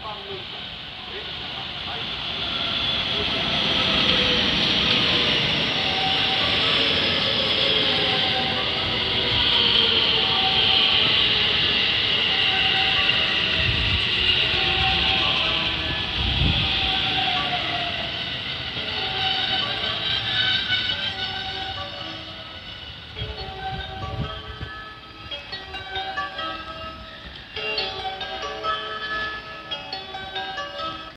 up on movement.